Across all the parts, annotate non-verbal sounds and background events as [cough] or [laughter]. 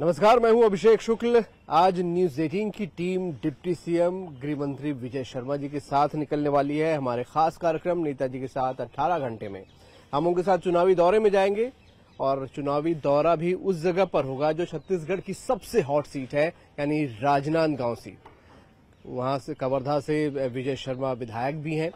नमस्कार, मैं हूँ अभिषेक शुक्ल। आज न्यूज़ 18 की टीम डिप्टी सीएम गृह मंत्री विजय शर्मा जी के साथ निकलने वाली है। हमारे खास कार्यक्रम नेताजी के साथ 18 घंटे में। हम उनके साथ चुनावी दौरे में जाएँगे और चुनावी दौरा भी उस जगह पर होगा जो छत्तीसगढ़ की सबसे हॉट सीट है, यानी राजनांदगांव सीट। वहाँ से कवर्धा से विजय शर्मा विधायक भी हैं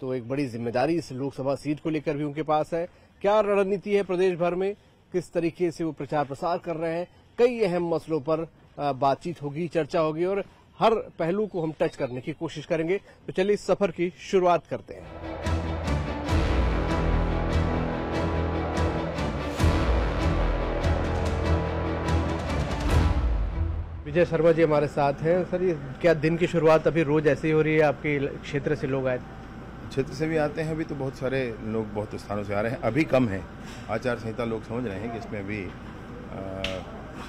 तो एक बड़ी ज़िम्मेदारी इस लोकसभा सीट को लेकर भी उनके पास है। क्या रणनीति है प्रदेश भर में? किस तरीके से वो प्रचार प्रसार कर रहे हैं? कई अहम मसलों पर बातचीत होगी, चर्चा होगी और हर पहलू को हम टच करने की कोशिश करेंगे। तो चलिए इस सफ़र की शुरुआत करते हैं। विजय शर्मा जी हमारे साथ हैं। सर, ये क्या दिन की शुरुआत अभी रोज ऐसे ही हो रही है? आपके क्षेत्र से लोग आए। क्षेत्र से भी आते हैं। अभी तो बहुत सारे लोग बहुत स्थानों से आ रहे हैं। अभी कम है। आचार संहिता लोग समझ रहे हैं कि इसमें अभी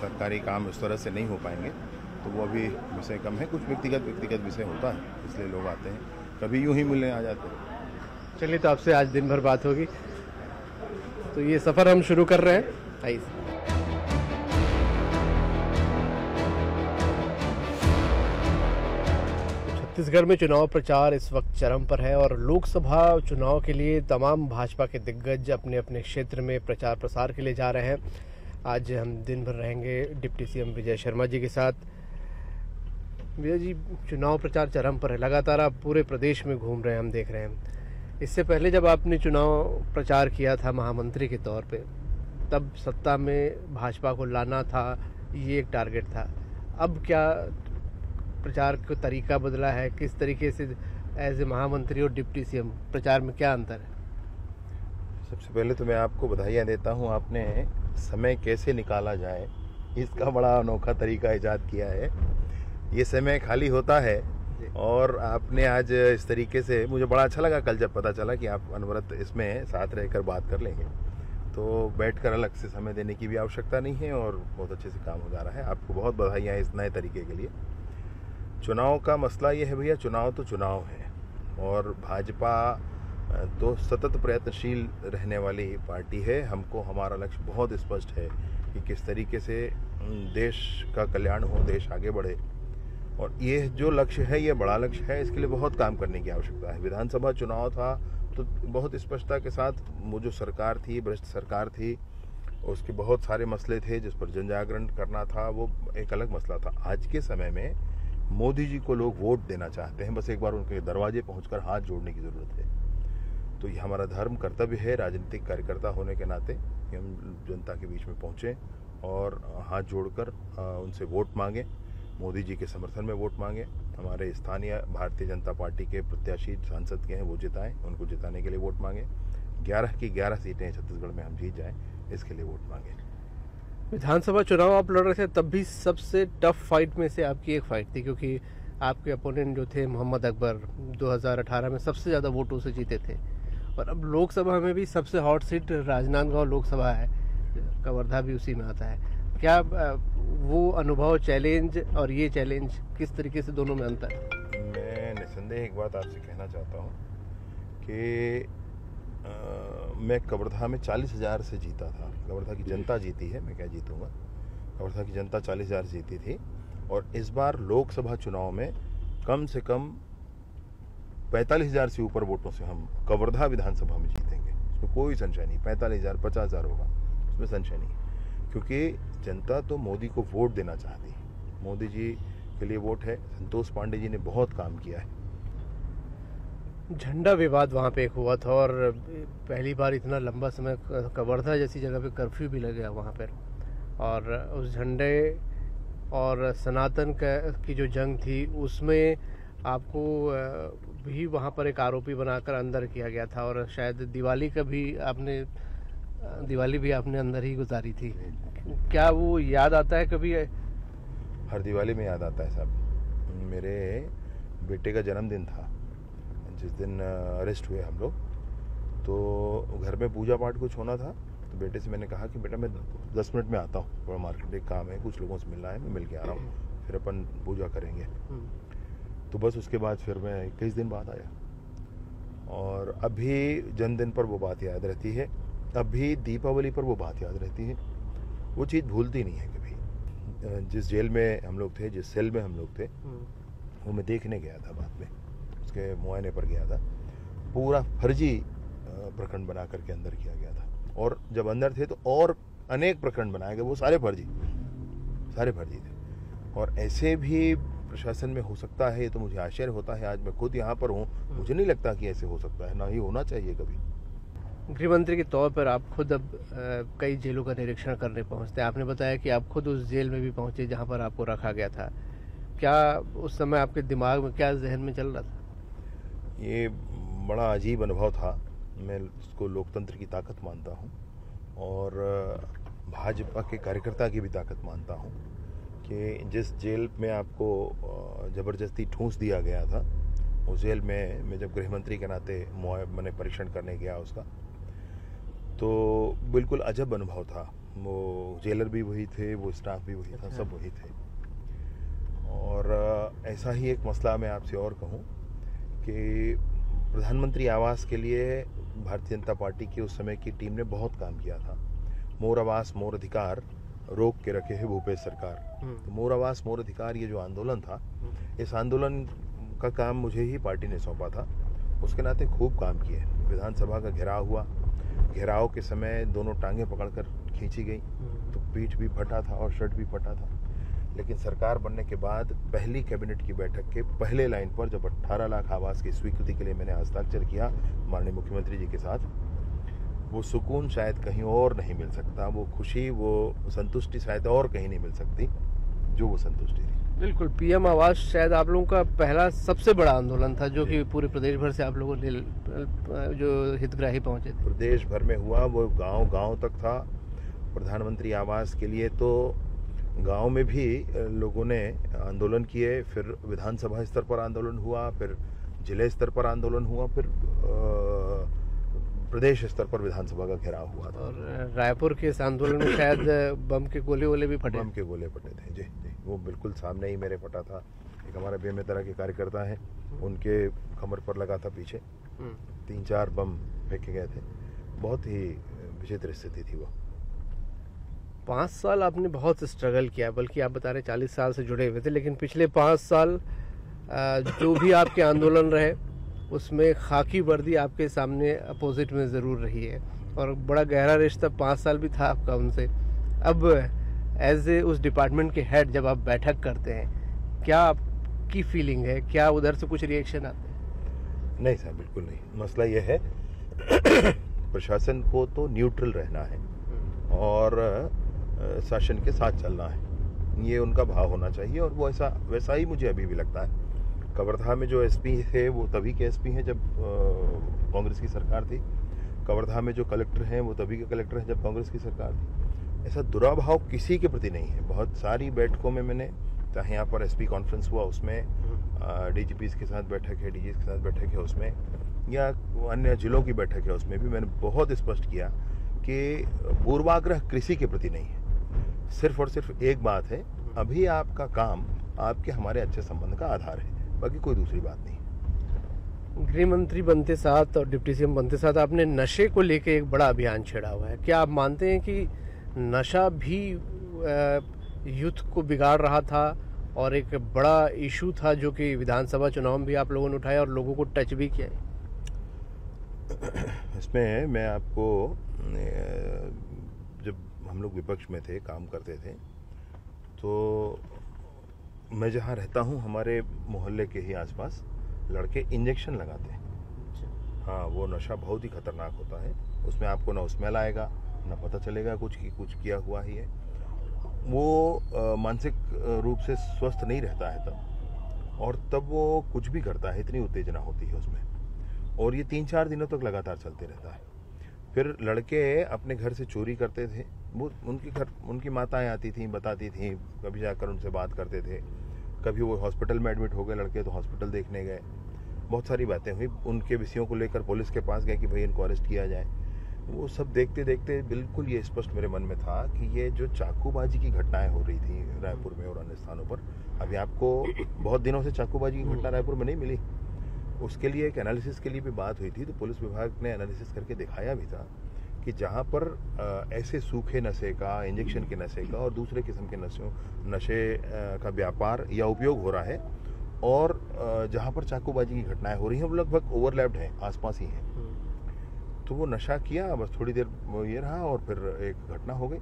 सरकारी काम उस तरह से नहीं हो पाएँगे तो वो अभी विषय कम है। कुछ व्यक्तिगत व्यक्तिगत विषय होता है, इसलिए लोग आते हैं। कभी यूँ ही मिलने आ जाते हैं। चलिए तो आपसे आज दिन भर बात होगी। तो ये सफ़र हम शुरू कर रहे हैं। आइए। छत्तीसगढ़ में चुनाव प्रचार इस वक्त चरम पर है और लोकसभा चुनाव के लिए तमाम भाजपा के दिग्गज अपने अपने क्षेत्र में प्रचार प्रसार के लिए जा रहे हैं। आज हम दिन भर रहेंगे डिप्टी सीएम विजय शर्मा जी के साथ। विजय जी, चुनाव प्रचार चरम पर है, लगातार आप पूरे प्रदेश में घूम रहे हैं, हम देख रहे हैं। इससे पहले जब आपने चुनाव प्रचार किया था महामंत्री के तौर पे, तब सत्ता में भाजपा को लाना था, ये एक टारगेट था। अब क्या प्रचार का तरीका बदला है? किस तरीके से एज ए महामंत्री और डिप्टी सीएम प्रचार में क्या अंतर है? सबसे पहले तो मैं आपको बधाइयाँ देता हूँ। आपने समय कैसे निकाला जाए, इसका बड़ा अनोखा तरीका ईजाद किया है। ये समय खाली होता है और आपने आज इस तरीके से, मुझे बड़ा अच्छा लगा कल जब पता चला कि आप अनवरत इसमें साथ रहकर बात कर लेंगे। तो बैठकर अलग से समय देने की भी आवश्यकता नहीं है और बहुत अच्छे से काम हो जा रहा है। आपको बहुत बधाइयाँ इस नए तरीके के लिए। चुनाव का मसला ये है भैया, चुनाव तो चुनाव है और भाजपा तो सतत प्रयत्नशील रहने वाली पार्टी है। हमको हमारा लक्ष्य बहुत स्पष्ट है कि किस तरीके से देश का कल्याण हो, देश आगे बढ़े। और ये जो लक्ष्य है, ये बड़ा लक्ष्य है, इसके लिए बहुत काम करने की आवश्यकता है। विधानसभा चुनाव था तो बहुत स्पष्टता के साथ वो जो सरकार थी, भ्रष्ट सरकार थी, उसके बहुत सारे मसले थे जिस पर जन जागरण करना था, वो एक अलग मसला था। आज के समय में मोदी जी को लोग वोट देना चाहते हैं। बस एक बार उनके दरवाजे पहुंचकर हाथ जोड़ने की ज़रूरत है। तो ये हमारा धर्म, कर्तव्य है राजनीतिक कार्यकर्ता होने के नाते कि हम जनता के बीच में पहुँचें और हाथ जोड़कर उनसे वोट मांगें। मोदी जी के समर्थन में वोट मांगें। हमारे स्थानीय भारतीय जनता पार्टी के प्रत्याशी, सांसद के हैं, वो जिताएँ, उनको जिताने के लिए वोट मांगें। ग्यारह की ग्यारह सीटें छत्तीसगढ़ में हम जीत जाएँ, इसके लिए वोट मांगें। विधानसभा चुनाव आप लड़ रहे थे, तब भी सबसे टफ फाइट में से आपकी एक फाइट थी, क्योंकि आपके अपोनेंट जो थे, मोहम्मद अकबर 2018 में सबसे ज़्यादा वोटों से जीते थे। और अब लोकसभा में भी सबसे हॉट सीट राजनांदगांव लोकसभा है कवर्धा भी उसी में आता है। क्या वो अनुभव, चैलेंज और ये चैलेंज किस तरीके से दोनों में अंतर? है मैं निसंदेह एक बात आपसे कहना चाहता हूँ कि मैं कवर्धा में चालीस हज़ार से जीता था। कवर्धा की जनता जीती है, मैं क्या जीतूँगा? कवर्धा की जनता चालीस हज़ार जीती थी और इस बार लोकसभा चुनाव में कम से कम पैंतालीस हज़ार से ऊपर वोटों से हम कवर्धा विधानसभा में जीतेंगे। उसमें कोई संशय नहीं, पैंतालीस हज़ार, पचास हज़ार होगा। उसमें संशय नहीं। क्योंकि जनता तो मोदी को वोट देना चाहती है। मोदी जी के लिए वोट है, संतोष पांडे जी ने बहुत काम किया है। झंडा विवाद वहाँ पे एक हुआ था और पहली बार इतना लंबा समय कवर्धा जैसी जगह पे कर्फ्यू भी लग गया वहाँ पर और उस झंडे और सनातन का, की जो जंग थी, उसमें आपको भी वहाँ पर एक आरोपी बनाकर अंदर किया गया था और शायद दिवाली का भी आपने दिवाली भी आपने अंदर ही गुजारी थी। क्या वो याद आता है कभी? हर दिवाली में याद आता है साहब। मेरे बेटे का जन्मदिन था जिस दिन अरेस्ट हुए हम लोग। तो घर में पूजा पाठ कुछ होना था तो बेटे से मैंने कहा कि बेटा मैं दस मिनट में आता हूँ। थोड़ा मार्केट एक काम है कुछ लोगों से मिलना है मैं मिल के आ रहा हूँ। फिर अपन पूजा करेंगे। हम्म। तो बस उसके बाद फिर मैं इक्कीस दिन बाद आया? और अभी जन्मदिन पर वो बात याद रहती है। अभी दीपावली पर वो बात याद रहती है। वो चीज़ भूलती नहीं है कभी। जिस जेल में हम लोग थे जिस सेल में हम लोग थे हम्म, वो मैं देखने गया था बाद में। उसके मुआयने पर गया था। पूरा फर्जी प्रखंड बना करके अंदर किया गया था। और जब अंदर थे तो और अनेक प्रखंड बनाए गए। वो सारे फर्जी। सारे फर्जी थे। और ऐसे भी प्रशासन में हो सकता है ये तो मुझे आश्चर्य होता है। आज मैं खुद यहाँ पर हूँ मुझे नहीं लगता कि ऐसे हो सकता है ना ही होना चाहिए कभी। गृह मंत्री के तौर पर आप खुद अब कई जेलों का निरीक्षण करने पहुँचते हैं। आपने बताया कि आप खुद उस जेल में भी पहुँचे जहाँ पर आपको रखा गया था। क्या उस समय आपके दिमाग में क्या जहन में चल रहा था? ये बड़ा अजीब अनुभव था। मैं इसको लोकतंत्र की ताकत मानता हूँ और भाजपा के कार्यकर्ता की भी ताकत मानता हूँ। कि जिस जेल में आपको ज़बरदस्ती ठूंस दिया गया था उस जेल में मैं जब गृह मंत्री के नाते मैंने परीक्षण करने गया उसका तो बिल्कुल अजब अनुभव था। वो जेलर भी वही थे वो स्टाफ भी वही था सब वही थे। और ऐसा ही एक मसला मैं आपसे और कहूँ कि प्रधानमंत्री आवास के लिए भारतीय जनता पार्टी की उस समय की टीम ने बहुत काम किया था। मोर आवास मोर अधिकार रोक के रखे है भूपेश सरकार। हम्म। तो मोर आवास मोर अधिकार ये जो आंदोलन था इस आंदोलन का काम मुझे ही पार्टी ने सौंपा था। उसके नाते खूब काम किए विधानसभा का घेराव हुआ। घेराव के समय दोनों टांगे पकड़कर खींची गई। तो पीठ भी फटा था और शर्ट भी फटा था। लेकिन सरकार बनने के बाद पहली कैबिनेट की बैठक के पहले लाइन पर जब 18 लाख आवास की स्वीकृति के लिए मैंने हस्ताक्षर किया माननीय मुख्यमंत्री जी के साथ वो सुकून शायद कहीं और नहीं मिल सकता वो खुशी वो संतुष्टि शायद और कहीं नहीं मिल सकती जो वो संतुष्टि थी। बिल्कुल पीएम आवास शायद आप लोगों का पहला सबसे बड़ा आंदोलन था जो कि पूरे प्रदेश भर से आप लोगों ने जो हितग्राही पहुँचे थे। प्रदेश भर में हुआ वो गाँव गाँव तक था। प्रधानमंत्री आवास के लिए तो गाँव में भी लोगों ने आंदोलन किए फिर विधानसभा स्तर पर आंदोलन हुआ फिर ज़िले स्तर पर आंदोलन हुआ फिर अ, प्रदेश स्तर पर विधानसभा का घेराव हुआ था। और रायपुर के इस आंदोलन में शायद बम के गोले वोले भी फटे। बम के गोले फटे थे जी जी वो बिल्कुल सामने ही मेरे फटा था। एक हमारा बेमेतरा के कार्यकर्ता है उनके कमर पर लगा था पीछे। हम्म। तीन चार बम फेंके गए थे। बहुत ही विचित्र स्थिति थी वो। पाँच साल आपने बहुत स्ट्रगल किया बल्कि आप बता रहे चालीस साल से जुड़े हुए थे लेकिन पिछले पाँच साल जो भी आपके आंदोलन रहे उसमें खाकी वर्दी आपके सामने अपोजिट में ज़रूर रही है। और बड़ा गहरा रिश्ता पाँच साल भी था आपका उनसे। अब एज ए उस डिपार्टमेंट के हेड जब आप बैठक करते हैं, क्या आपकी फीलिंग है? क्या उधर से कुछ रिएक्शन आते हैं? नहीं सर, बिल्कुल नहीं। मसला ये है, प्रशासन को तो न्यूट्रल रहना है और शासन के साथ चलना है। ये उनका भाव होना चाहिए और वो ऐसा, वैसा ही मुझे अभी भी लगता है। कवर्धा में जो एसपी थे वो तभी के एसपी हैं जब कांग्रेस की सरकार थी। कवर्धा में जो कलेक्टर हैं वो तभी के कलेक्टर हैं जब कांग्रेस की सरकार थी। ऐसा दुराभाव किसी के प्रति नहीं है। बहुत सारी बैठकों में मैंने चाहे यहाँ पर एसपी कॉन्फ्रेंस हुआ उसमें डीजीपी के साथ बैठक है डीजी के साथ बैठक है उसमें या अन्य जिलों की बैठक है उसमें भी मैंने बहुत स्पष्ट किया कि पूर्वाग्रह कृषि के प्रति नहीं है। सिर्फ़ और सिर्फ़ एक बात है अभी आपका काम आपके हमारे अच्छे संबंध का आधार है। बाकी कोई दूसरी बात नहीं। गृह मंत्री बनते साथ और डिप्टी सीएम बनते साथ आपने नशे को लेकर एक बड़ा अभियान छेड़ा हुआ है। क्या आप मानते हैं कि नशा भी यूथ को बिगाड़ रहा था और एक बड़ा इशू था जो कि विधानसभा चुनाव में भी आप लोगों ने उठाया और लोगों को टच भी किया? है [coughs] इसमें मैं आपको जब हम लोग विपक्ष में थे काम करते थे तो मैं जहाँ रहता हूँ हमारे मोहल्ले के ही आसपास लड़के इंजेक्शन लगाते हैं। हाँ वो नशा बहुत ही खतरनाक होता है। उसमें आपको ना स्मेल आएगा ना पता चलेगा कुछ कि कुछ किया हुआ ही है। वो मानसिक रूप से स्वस्थ नहीं रहता है तब। और तब वो कुछ भी करता है इतनी उत्तेजना होती है उसमें। और ये तीन चार दिनों तक लगातार चलते रहता है। फिर लड़के अपने घर से चोरी करते थे। वो उनकी घर उनकी माताएँ आती थी बताती थी कभी जाकर उनसे बात करते थे। कभी वो हॉस्पिटल में एडमिट हो गए लड़के तो हॉस्पिटल देखने गए। बहुत सारी बातें हुई। उनके विषयों को लेकर पुलिस के पास गए कि भाई इनको अरेस्ट किया जाए। वो सब देखते देखते बिल्कुल ये स्पष्ट मेरे मन में था कि ये जो चाकूबाजी की घटनाएँ हो रही थी रायपुर में और अन्य स्थानों पर अभी आपको बहुत दिनों से चाकूबाजी की घटना रायपुर में नहीं मिली। उसके लिए एक एनालिसिस के लिए भी बात हुई थी तो पुलिस विभाग ने एनालिसिस करके दिखाया भी था कि जहाँ पर ऐसे सूखे नशे का इंजेक्शन के नशे का और दूसरे किस्म के नशों नशे का व्यापार या उपयोग हो रहा है और जहाँ पर चाकूबाजी की घटनाएँ हो रही हैं वो लगभग ओवरलैप्ड हैं आसपास ही हैं। तो वो नशा किया बस थोड़ी देर ये रहा और फिर एक घटना हो गई।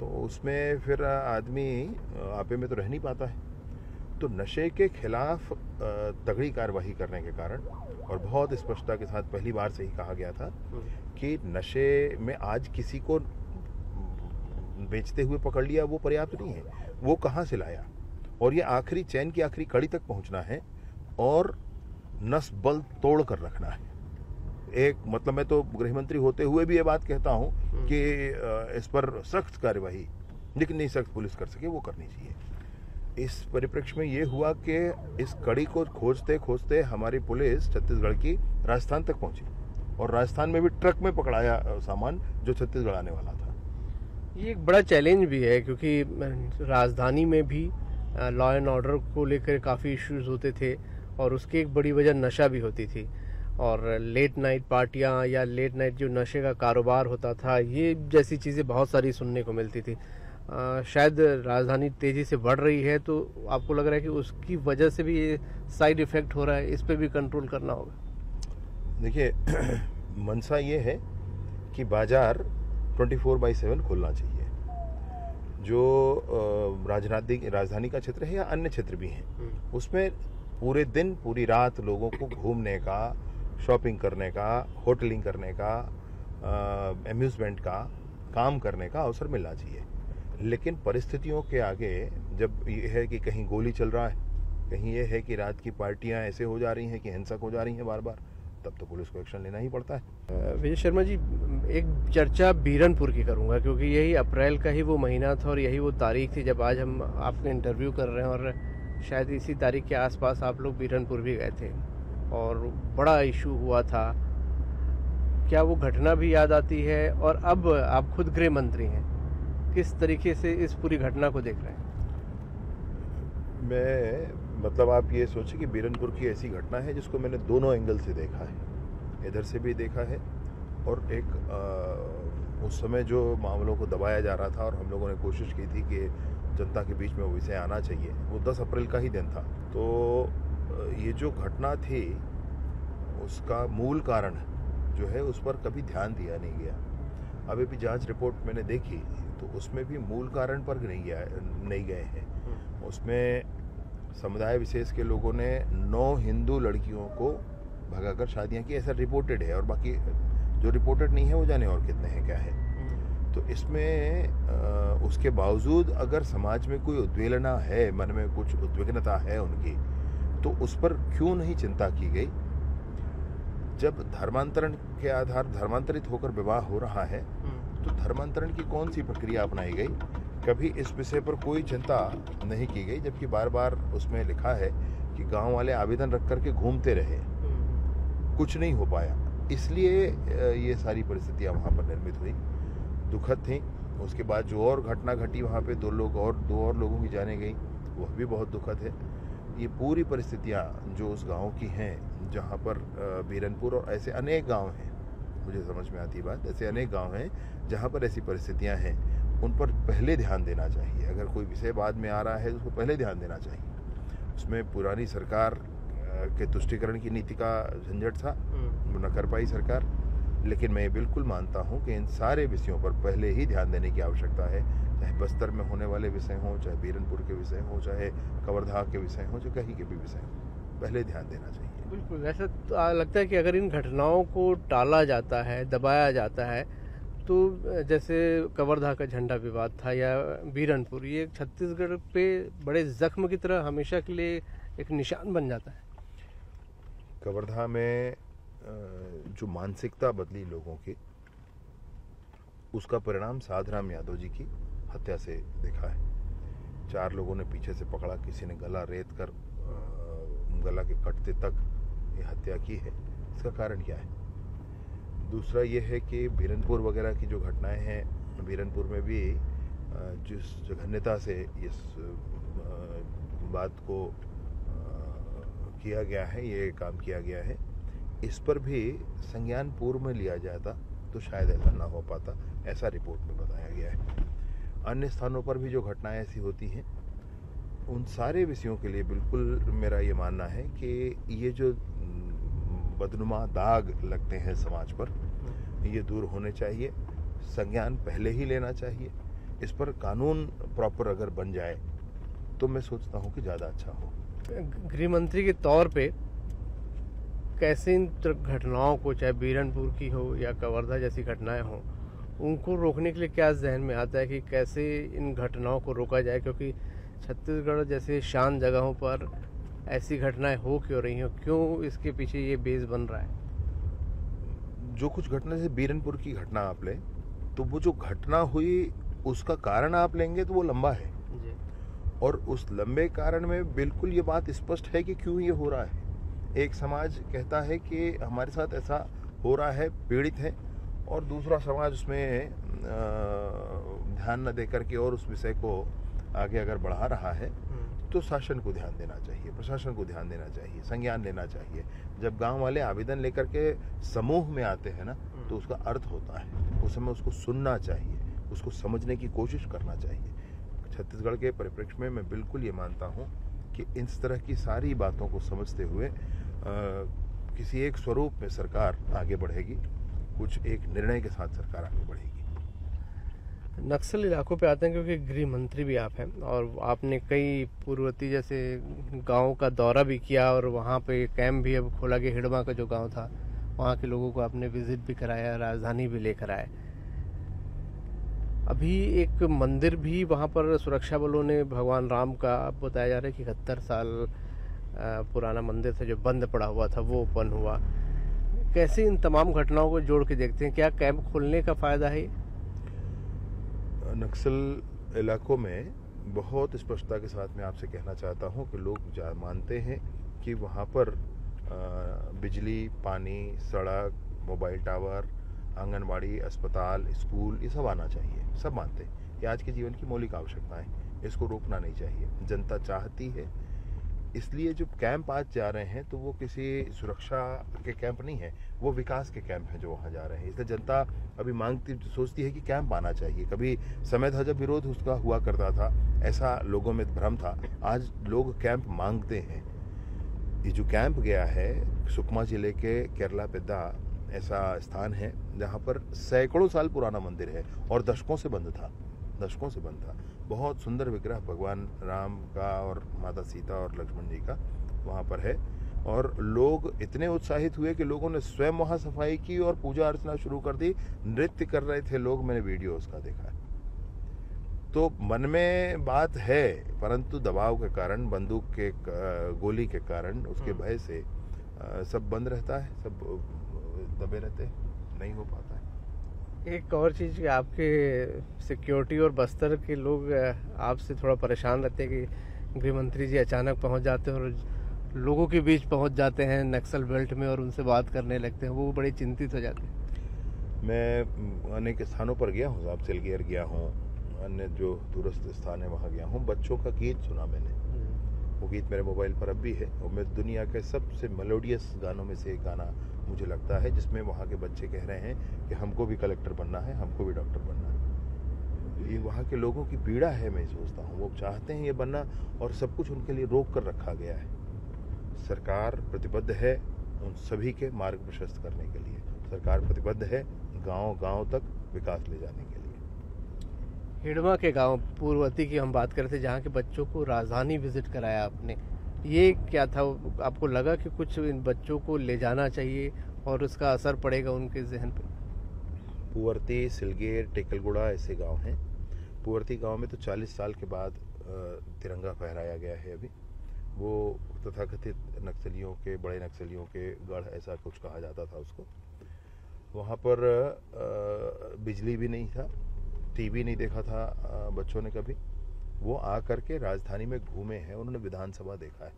तो उसमें फिर आदमी आपे में तो रह नहीं पाता है। तो नशे के खिलाफ तगड़ी कार्रवाई करने के कारण और बहुत स्पष्टता के साथ पहली बार से ही कहा गया था कि नशे में आज किसी को बेचते हुए पकड़ लिया वो पर्याप्त नहीं है। वो कहाँ से लाया? और ये आखिरी चैन की आखिरी कड़ी तक पहुँचना है और नस बल तोड़ कर रखना है। एक मतलब मैं तो गृह मंत्री होते हुए भी ये बात कहता हूँ कि इस पर सख्त कार्यवाही जितनी सख्त पुलिस कर सके वो करनी चाहिए। इस परिप्रेक्ष्य में ये हुआ कि इस कड़ी को खोजते खोजते हमारी पुलिस छत्तीसगढ़ की राजस्थान तक पहुँची और राजस्थान में भी ट्रक में पकड़ाया सामान जो छत्तीसगढ़ आने वाला था। ये एक बड़ा चैलेंज भी है क्योंकि राजधानी में भी लॉ एंड ऑर्डर को लेकर काफ़ी इश्यूज़ होते थे और उसकी एक बड़ी वजह नशा भी होती थी। और लेट नाइट पार्टियाँ या लेट नाइट जो नशे का कारोबार होता था, ये जैसी चीज़ें बहुत सारी सुनने को मिलती थी। शायद राजधानी तेज़ी से बढ़ रही है तो आपको लग रहा है कि उसकी वजह से भी ये साइड इफ़ेक्ट हो रहा है इस पर भी कंट्रोल करना होगा? देखिए [clears throat] मनसा ये है कि बाज़ार 24 फोर बाई सेवन खोलना चाहिए। जो राजनीतिक राजधानी का क्षेत्र है या अन्य क्षेत्र भी हैं उसमें पूरे दिन पूरी रात लोगों को घूमने का शॉपिंग करने का होटलिंग करने का अम्यूजमेंट का काम करने का अवसर मिलना चाहिए। लेकिन परिस्थितियों के आगे जब ये है कि कहीं गोली चल रहा है, कहीं ये है कि रात की पार्टियाँ ऐसे हो जा रही हैं कि हिंसक हो जा रही हैं बार बार तब तो पुलिस को एक्शन लेना ही पड़ता है। विजय शर्मा जी, एक चर्चा बीरनपुर की करूँगा, क्योंकि यही अप्रैल का ही वो महीना था और यही वो तारीख थी जब आज हम आपका इंटरव्यू कर रहे हैं और शायद इसी तारीख के आसपास आप लोग बीरनपुर भी गए थे। और बड़ा इशू हुआ था। क्या वो घटना भी याद आती है? और अब आप खुद गृह मंत्री हैं। किस तरीके से इस पूरी घटना को देख रहे हैं? मैं मतलब आप ये सोचें कि बीरनपुर की ऐसी घटना है जिसको मैंने दोनों एंगल से देखा है। इधर से भी देखा है और एक आ, उस समय जो मामलों को दबाया जा रहा था और हम लोगों ने कोशिश की थी कि जनता के बीच में वो विषय आना चाहिए वो 10 अप्रैल का ही दिन था। तो ये जो घटना थी उसका मूल कारण जो है उस पर कभी ध्यान दिया नहीं गया। अभी भी जाँच रिपोर्ट मैंने देखी तो उसमें भी मूल कारण पर नहीं गया नहीं गए हैं। उसमें समुदाय विशेष के लोगों ने नौ हिंदू लड़कियों को भगाकर शादियाँ की ऐसा रिपोर्टेड है और बाकी जो रिपोर्टेड नहीं है वो जाने और कितने हैं क्या है। तो इसमें अ, उसके बावजूद अगर समाज में कोई उद्वेलना है मन में कुछ उद्विग्नता है उनकी तो उस पर क्यों नहीं चिंता की गई? जब धर्मांतरण के आधार धर्मांतरित होकर विवाह हो रहा है तो धर्मांतरण की कौन सी प्रक्रिया अपनाई गई? कभी इस विषय पर कोई चिंता नहीं की गई, जबकि बार बार उसमें लिखा है कि गाँव वाले आवेदन रख करके घूमते रहे। कुछ नहीं हो पाया। इसलिए ये सारी परिस्थितियाँ वहाँ पर निर्मित हुई। दुखद थी। उसके बाद जो और घटना घटी वहाँ पे, दो लोग और, दो और लोगों की जाने गई, वह भी बहुत दुखद है। ये पूरी परिस्थितियाँ जो उस गाँव की हैं, जहाँ पर बीरनपुर और ऐसे अनेक गाँव हैं मुझे समझ में आती बात। ऐसे अनेक गाँव हैं जहाँ पर ऐसी परिस्थितियाँ हैं उन पर पहले ध्यान देना चाहिए। अगर कोई विषय बाद में आ रहा है तो उसको पहले ध्यान देना चाहिए। उसमें पुरानी सरकार के तुष्टिकरण की नीति का झंझट था वो न कर पाई सरकार। लेकिन मैं ये बिल्कुल मानता हूँ कि इन सारे विषयों पर पहले ही ध्यान देने की आवश्यकता है। चाहे बस्तर में होने वाले विषय हों चाहे बीरनपुर के विषय हों चाहे कवर्धा के विषय हों चाहे कहीं के भी विषय हों पहले ध्यान देना चाहिए। बिल्कुल, ऐसा तो लगता है कि अगर इन घटनाओं को टाला जाता है, दबाया जाता है तो जैसे कवर्धा का झंडा विवाद था या बीरनपुर, ये छत्तीसगढ़ पे बड़े जख्म की तरह हमेशा के लिए एक निशान बन जाता है। कवर्धा में जो मानसिकता बदली लोगों की, उसका परिणाम साधराम यादव जी की हत्या से देखा है। चार लोगों ने पीछे से पकड़ा, किसी ने गला रेत कर गला के कटते तक ये हत्या की है। इसका कारण क्या है? दूसरा ये है कि बीरनपुर वगैरह की जो घटनाएँ हैं बीरनपुर में भी जिस जघन्यता से इस बात को किया गया है, ये काम किया गया है, इस पर भी संज्ञान पूर्व में लिया जाता तो शायद ऐसा ना हो पाता, ऐसा रिपोर्ट में बताया गया है। अन्य स्थानों पर भी जो घटनाएँ ऐसी होती हैं उन सारे विषयों के लिए बिल्कुल मेरा ये मानना है कि ये जो बदनुमा दाग लगते हैं समाज पर ये दूर होने चाहिए संज्ञान पहले ही लेना चाहिए। इस पर कानून प्रॉपर अगर बन जाए तो मैं सोचता हूँ कि ज़्यादा अच्छा हो। गृह मंत्री के तौर पे कैसे इन घटनाओं को चाहे बीरनपुर की हो या कवर्धा जैसी घटनाएँ हो उनको रोकने के लिए क्या जहन में आता है कि कैसे इन घटनाओं को रोका जाए? क्योंकि छत्तीसगढ़ जैसे शांत जगहों पर ऐसी घटनाएँ हो क्यों रही हैं? क्यों इसके पीछे ये बेस बन रहा है? जो कुछ घटना जैसे बीरनपुर की घटना आप लें तो वो जो घटना हुई उसका कारण आप लेंगे तो वो लंबा है। और उस लंबे कारण में बिल्कुल ये बात स्पष्ट है कि क्यों ये हो रहा है। एक समाज कहता है कि हमारे साथ ऐसा हो रहा है पीड़ित है और दूसरा समाज उसमें ध्यान न दे करके और उस विषय को आगे अगर बढ़ा रहा है हम्म। तो शासन को ध्यान देना चाहिए प्रशासन को ध्यान देना चाहिए संज्ञान लेना चाहिए जब गाँव वाले आवेदन लेकर के समूह में आते हैं ना हम्म। तो उसका अर्थ होता है उस समय उसको सुनना चाहिए उसको समझने की कोशिश करना चाहिए छत्तीसगढ़ के परिप्रेक्ष्य में मैं बिल्कुल ये मानता हूँ कि इस तरह की सारी बातों को समझते हुए आ, किसी एक स्वरूप में सरकार आगे बढ़ेगी कुछ एक निर्णय के साथ सरकार आगे बढ़ेगी नक्सल इलाकों पे आते हैं क्योंकि गृह मंत्री भी आप हैं और आपने कई पूर्ववर्ती जैसे गाँव का दौरा भी किया और वहाँ पे कैंप भी अब खोला गया हिडमा का जो गाँव था, वहाँ के लोगों को आपने विज़िट भी कराया, राजधानी भी लेकर आए। अभी एक मंदिर भी वहाँ पर सुरक्षा बलों ने, भगवान राम का बताया जा रहा है कि इकहत्तर साल पुराना मंदिर था जो बंद पड़ा हुआ था, वो ओपन हुआ। कैसे इन तमाम घटनाओं को जोड़ के देखते हैं? क्या कैंप खोलने का फ़ायदा है? नक्सल इलाकों में बहुत स्पष्टता के साथ मैं आपसे कहना चाहता हूँ कि लोग मानते हैं कि वहाँ पर बिजली, पानी, सड़क, मोबाइल टावर, आंगनबाड़ी, अस्पताल, स्कूल, ये सब आना चाहिए। सब मानते हैं। ये आज के जीवन की मौलिक आवश्यकताएँ इसको रोकना नहीं चाहिए। जनता चाहती है इसलिए जो कैंप आज जा रहे हैं तो वो किसी सुरक्षा के कैंप नहीं है, वो विकास के कैंप हैं जो वहाँ जा रहे हैं। इसलिए जनता अभी मांगती, सोचती है कि कैंप आना चाहिए। कभी समय था जब विरोध उसका हुआ करता था, ऐसा लोगों में भ्रम था। आज लोग कैंप मांगते हैं। ये जो कैंप गया है, सुकमा ज़िले के केरला पेदा ऐसा स्थान है, जहाँ पर सैकड़ों साल पुराना मंदिर है, और दशकों से बंद था, दशकों से बंद था। बहुत सुंदर विग्रह भगवान राम का और माता सीता और लक्ष्मण जी का वहाँ पर है। और लोग इतने उत्साहित हुए कि लोगों ने स्वयं वहाँ सफ़ाई की और पूजा अर्चना शुरू कर दी। नृत्य कर रहे थे लोग मैंने वीडियो उसका देखा। तो मन में बात है परंतु दबाव के कारण बंदूक के गोली के कारण उसके हम्म। भय से सब बंद रहता है सब दबे रहते हैं नहीं हो पाता है। एक और चीज़ कि आपके सिक्योरिटी और बस्तर के लोग आपसे थोड़ा परेशान रहते हैं कि गृह मंत्री जी अचानक पहुँच जाते हैं और लोगों के बीच पहुँच जाते हैं नक्सल बेल्ट में और उनसे बात करने लगते हैं वो बड़े चिंतित हो जाते हैं। मैं अनेक स्थानों पर गया हूँ साहब सिलगेर गया हूँ अन्य जो दूरस्थ स्थान है वहाँ गया हूँ। बच्चों का गीत सुना मैंने। हम्म। वो गीत मेरे मोबाइल पर अब भी है और मैं दुनिया के सबसे मेलोडियस गानों में से एक गाना मुझे लगता है, जिसमें वहाँ के बच्चे कह रहे हैं कि हमको भी कलेक्टर बनना है, हमको भी डॉक्टर बनना है। ये वहाँ के लोगों की पीड़ा है, मैं सोचता हूँ। वो चाहते हैं ये बनना और सब कुछ उनके लिए रोक कर रखा गया है। सरकार प्रतिबद्ध है उन सभी के मार्ग प्रशस्त करने के लिए। सरकार प्रतिबद्ध है गाँव गाँव तक विकास ले जाने के लिए। हिडवा के गाँव पूर्वती की हम बात कर रहे थे, जहाँ के बच्चों को राजधानी विज़िट कराया आपने। ये क्या था? आपको लगा कि कुछ इन बच्चों को ले जाना चाहिए और उसका असर पड़ेगा उनके जहन पर पुअर्ती सिलगेर, टेकलगुड़ा ऐसे गाँव हैं। पुअर्ती गाँव में तो 40 साल के बाद तिरंगा फहराया गया है अभी। वो तथाकथित नक्सलियों के, बड़े नक्सलियों के गढ़ ऐसा कुछ कहा जाता था उसको। वहाँ पर बिजली भी नहीं था, टीवी नहीं देखा था बच्चों ने कभी। वो आ करके राजधानी में घूमे हैं, उन्होंने विधानसभा देखा है।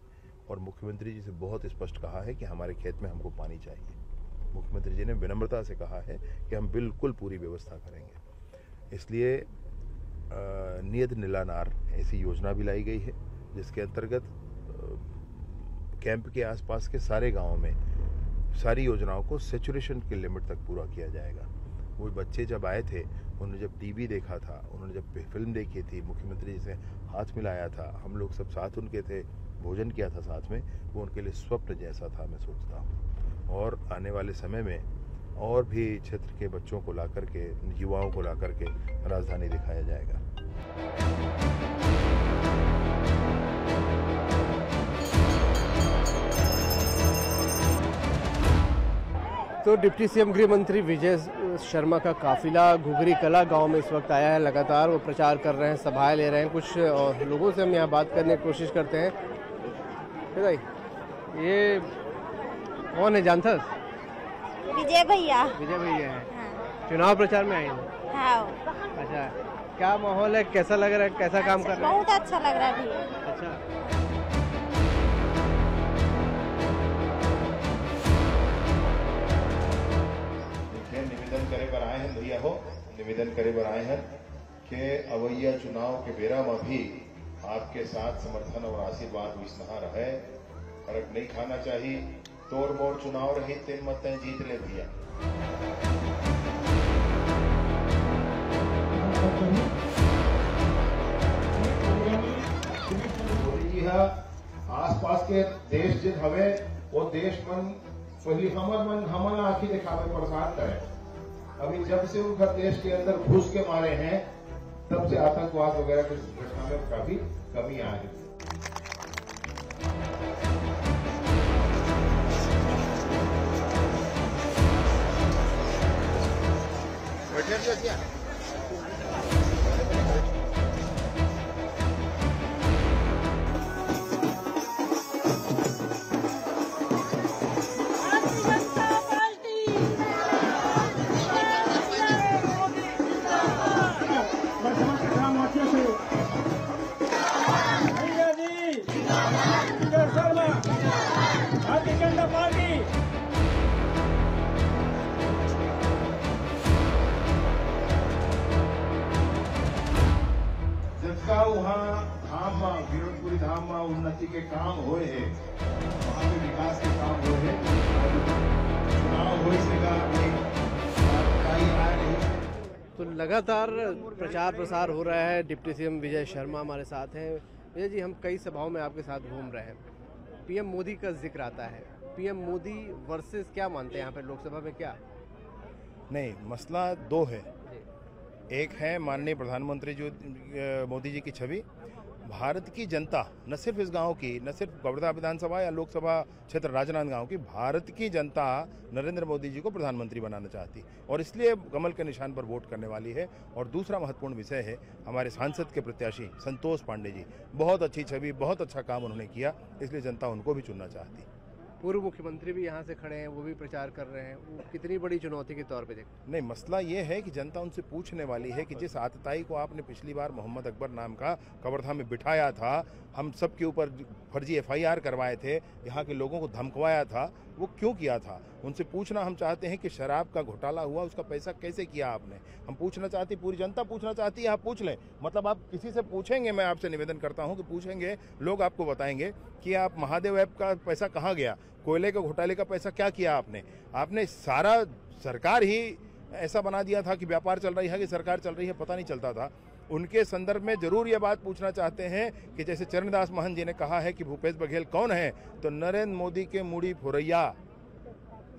और मुख्यमंत्री जी से बहुत स्पष्ट कहा है कि हमारे खेत में हमको पानी चाहिए। मुख्यमंत्री जी ने विनम्रता से कहा है कि हम बिल्कुल पूरी व्यवस्था करेंगे। इसलिए नियत नीलानार ऐसी योजना भी लाई गई है, जिसके अंतर्गत कैंप के आसपास के सारे गाँवों में सारी योजनाओं को सेचुरेशन के लिमिट तक पूरा किया जाएगा। वो बच्चे जब आए थे, उन्होंने जब टीवी देखा था, उन्होंने जब फ़िल्म देखी थी, मुख्यमंत्री जी से हाथ मिलाया था, हम लोग सब साथ उनके थे, भोजन किया था साथ में, वो उनके लिए स्वप्न जैसा था मैं सोचता हूँ। और आने वाले समय में और भी क्षेत्र के बच्चों को ला करके युवाओं को ला करके राजधानी दिखाया जाएगा। तो डिप्टी सीएम गृह मंत्री विजय शर्मा का काफिला घुघरी कला गाँव में इस वक्त आया है लगातार। वो प्रचार कर रहे हैं सभाएँ ले रहे हैं। कुछ और लोगों से हम यहाँ बात करने की कोशिश करते हैं। भाई ये कौन है जानता विजय भैया। विजय भैया है। हाँ। चुनाव प्रचार में आए हैं? हाँ। अच्छा क्या माहौल है? कैसा लग रहा है? कैसा अच्छा, काम कर रहे हैं? बहुत अच्छा लग रहा है अच्छा। हैं, निवेदन करे बर आए हैं कि अवैया चुनाव के बेरा में भी आपके साथ समर्थन और आशीर्वाद विस्नहा रहे फ़र्क नहीं खाना चाहिए। तोड़ मोड़ चुनाव रही तीन मत जीत ले दिया है, आसपास के देश जिन हवे, वो देश मन पहली हमर मन हमन आखी दिखावे प्रसार करे अभी जब से उनका देश के अंदर घुस के मारे हैं, तब से आतंकवाद वगैरह की घटना में काफ़ी कमी आ है। भारतीय जनता पार्टी जिनका वहाँ धाम में वीरनपुरी धाम में उन्नति के काम हुए हैं। वहाँ पे विकास के काम हुए हैं। चुनाव हो सका तो लगातार प्रचार प्रसार हो रहा है। डिप्टी सीएम विजय शर्मा हमारे साथ हैं। विजय जी हम कई सभाओं में आपके साथ घूम रहे हैं। पीएम मोदी का ज़िक्र आता है। पीएम मोदी वर्सेस क्या मानते हैं यहाँ पर लोकसभा में क्या? नहीं मसला दो है। एक है माननीय प्रधानमंत्री जो मोदी जी की छवि भारत की जनता, न सिर्फ़ इस गाँव की, न सिर्फ़ कवर्धा विधानसभा या लोकसभा क्षेत्र राजनांदगांव की, भारत की जनता नरेंद्र मोदी जी को प्रधानमंत्री बनाना चाहती और इसलिए कमल के निशान पर वोट करने वाली है। और दूसरा महत्वपूर्ण विषय है हमारे सांसद के प्रत्याशी संतोष पांडे जी। बहुत अच्छी छवि, बहुत अच्छा काम उन्होंने किया, इसलिए जनता उनको भी चुनना चाहती पूर्व मुख्यमंत्री भी यहाँ से खड़े हैं, वो भी प्रचार कर रहे हैं। वो कितनी बड़ी चुनौती के तौर पे देख नहीं, मसला ये है कि जनता उनसे पूछने वाली है कि जिस आतताई को आपने पिछली बार मोहम्मद अकबर नाम का कवर्धा में बिठाया था हम सब के ऊपर फर्जी एफआईआर करवाए थे, यहाँ के लोगों को धमकवाया था, वो क्यों किया था? उनसे पूछना हम चाहते हैं कि शराब का घोटाला हुआ, उसका पैसा कैसे किया आपने? हम पूछना चाहते, पूरी जनता पूछना चाहती है, आप पूछ लें। मतलब आप किसी से पूछेंगे, मैं आपसे निवेदन करता हूँ कि पूछेंगे, लोग आपको बताएँगे कि आप महादेव ऐप का पैसा कहाँ गया? कोयले के घोटाले का पैसा क्या किया आपने? आपने सारा सरकार ही ऐसा बना दिया था कि व्यापार चल रही है कि सरकार चल रही है, पता नहीं चलता था। उनके संदर्भ में ज़रूर ये बात पूछना चाहते हैं कि जैसे चरणदास महन जी ने कहा है कि भूपेश बघेल कौन है तो नरेंद्र मोदी के मुड़ी फुरैया।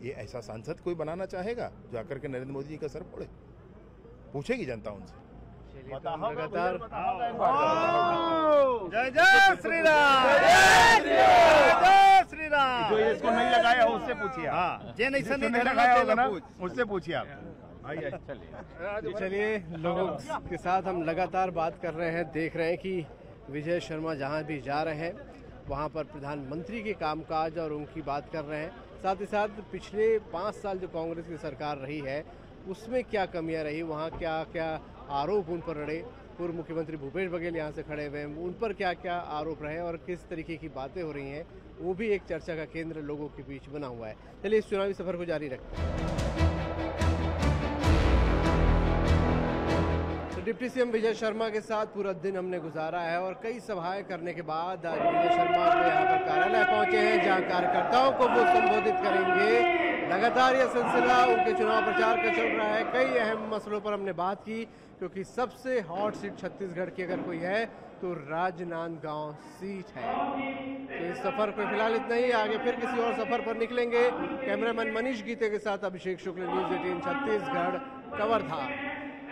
ये ऐसा सांसद कोई बनाना चाहेगा जो आकर के नरेंद्र मोदी जी का सर पड़े पूछेगी जनता उनसे। तो हम लगातार जय जय श्री राम जय जय श्री राम जो इसको नहीं लगाया उससे पूछिए हाँ। जे नहीं लगाया होगा ना उससे पूछिए आप। आइए। जी, चलिए लोगों के साथ हम लगातार बात कर रहे हैं देख रहे हैं कि विजय शर्मा जहाँ भी जा रहे हैं वहाँ पर प्रधानमंत्री के कामकाज और उनकी बात कर रहे हैं। साथ ही साथ पिछले पाँच साल जो कांग्रेस की सरकार रही है उसमें क्या कमियाँ रही वहाँ क्या क्या आरोप उन पर रहे पूर्व मुख्यमंत्री भूपेश बघेल यहाँ से खड़े हुए हैं उन पर क्या क्या आरोप रहे और किस तरीके की बातें हो रही हैं वो भी एक चर्चा का केंद्र लोगों के बीच बना हुआ है। चलिए इस चुनावी सफ़र को जारी रखते हैं डिप्टी सीएम विजय शर्मा के साथ पूरा दिन हमने गुजारा है और कई सभाएँ करने के बाद आज विजय शर्मा को यहाँ पर कार्यालय पहुँचे हैं, जहाँ कार्यकर्ताओं को वो संबोधित करेंगे। लगातार यह सिलसिला उनके चुनाव प्रचार का चल रहा है। कई अहम मसलों पर हमने बात की, क्योंकि सबसे हॉट सीट छत्तीसगढ़ की अगर कोई है तो राजनांदगांव सीट है। तो इस सफ़र पर फ़िलहाल इतना ही। आगे फिर किसी और सफ़र पर निकलेंगे। कैमरामैन मनीष गीते के साथ अभिषेक शुक्ल, न्यूज़ एटीन, छत्तीसगढ़, कवर्धा।